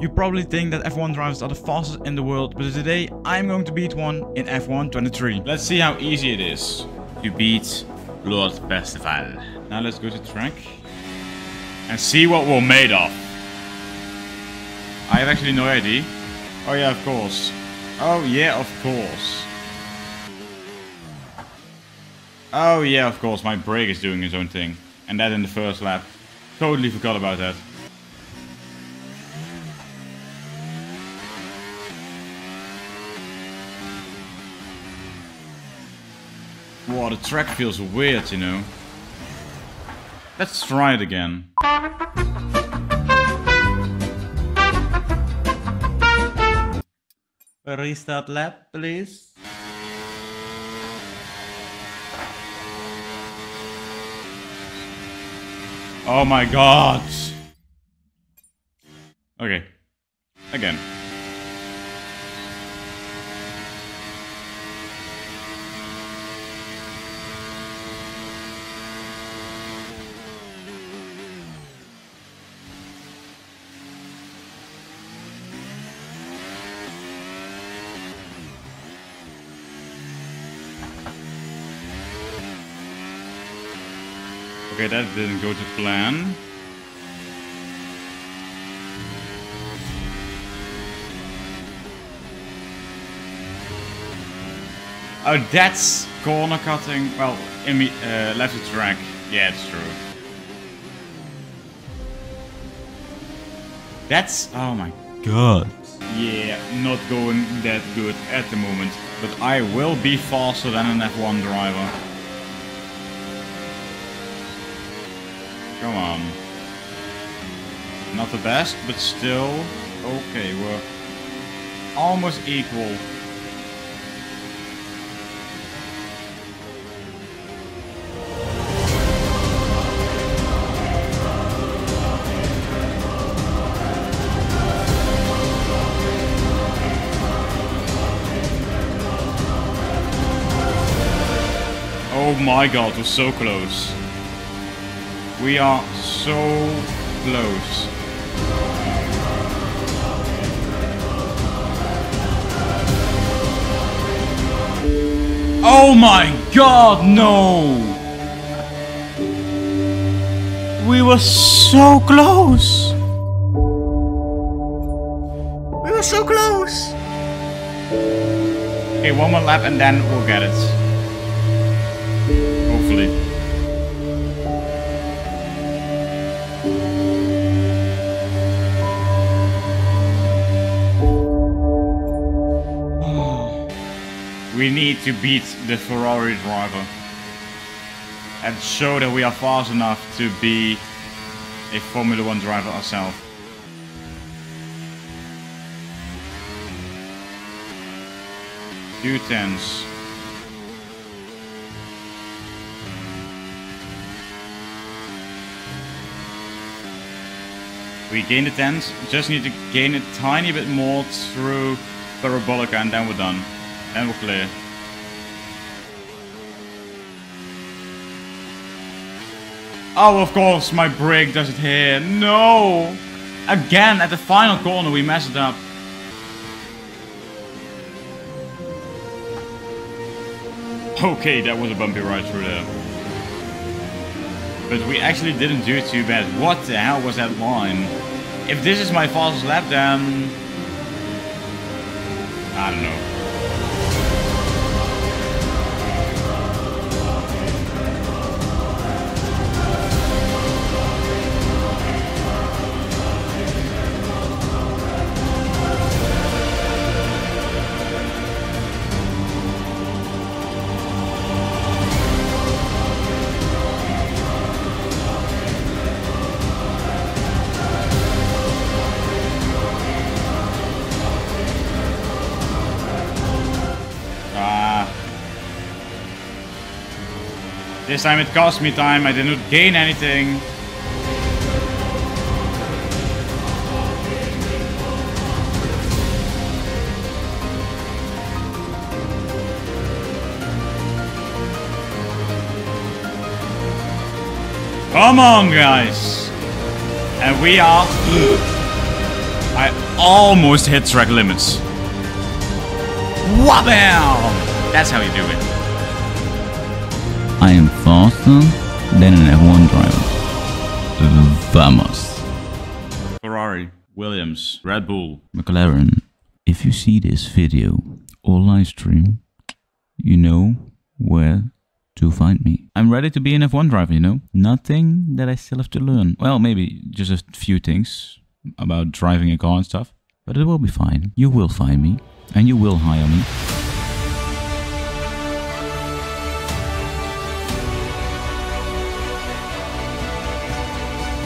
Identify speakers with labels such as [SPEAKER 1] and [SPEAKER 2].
[SPEAKER 1] You probably think that F1 drivers are the fastest in the world, but today I'm going to beat one in F1 23. Let's see how easy it is to beat Lord Perceval. Now let's go to track and see what we're made of. I have actually no idea. Oh yeah, of course. Oh yeah, of course. Oh yeah, of course, my brake is doing its own thing. And that in the first lap. Totally forgot about that. Wow, the track feels weird, you know. Let's try it again. Restart lap, please. Oh my god! Okay. Again. Okay, that didn't go to plan. Oh, that's corner cutting. Well, in me, uh, left the track. Yeah, it's true. That's... Oh my god. Yeah, not going that good at the moment. But I will be faster than an F1 driver. Come on. Not the best, but still okay. We're almost equal. Oh my god, we're so close. We are so close. Oh my god, no! We were so close! We were so close! Okay, one more lap and then we'll get it. We need to beat the Ferrari driver and show that we are fast enough to be a Formula 1 driver ourselves. Two tens. We gain the tens, just need to gain a tiny bit more through Parabolica and then we're done. And we're clear. Oh, of course, my brake does it here. No! Again, at the final corner, we messed it up. Okay, that was a bumpy ride through there. But we actually didn't do too bad. What the hell was that line? If this is my fastest lap, then... I don't know. This time it cost me time, I did not gain anything. Come on, guys. And we are... I almost hit track limits. Wabam! That's how you do it.
[SPEAKER 2] I am faster than an F1 driver. Vamos.
[SPEAKER 1] Ferrari, Williams, Red Bull.
[SPEAKER 2] McLaren, if you see this video or live stream, you know where to find me. I'm ready to be an F1 driver, you know? Nothing that I still have to learn. Well, maybe just a few things about driving a car and stuff. But it will be fine. You will find me and you will hire me.